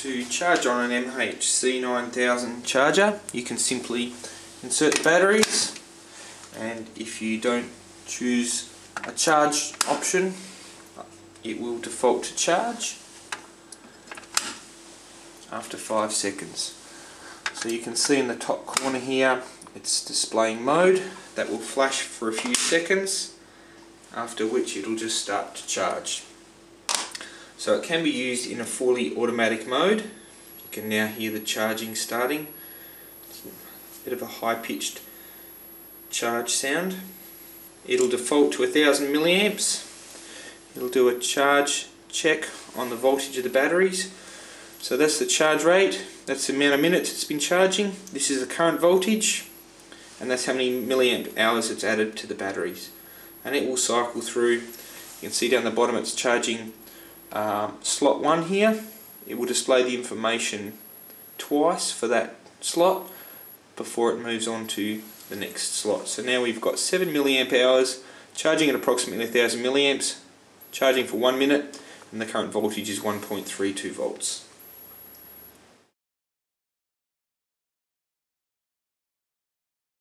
to charge on an MHC9000 charger you can simply insert the batteries and if you don't choose a charge option it will default to charge after 5 seconds. So you can see in the top corner here it's displaying mode that will flash for a few seconds after which it'll just start to charge. So it can be used in a fully automatic mode. You can now hear the charging starting. A bit of a high pitched charge sound. It'll default to 1000 milliamps. It'll do a charge check on the voltage of the batteries. So that's the charge rate, that's the amount of minutes it's been charging. This is the current voltage and that's how many milliamp hours it's added to the batteries. And it will cycle through, you can see down the bottom it's charging um, slot 1 here. It will display the information twice for that slot before it moves on to the next slot. So now we've got 7 milliamp hours, charging at approximately 1000 milliamps, charging for 1 minute, and the current voltage is 1.32 volts.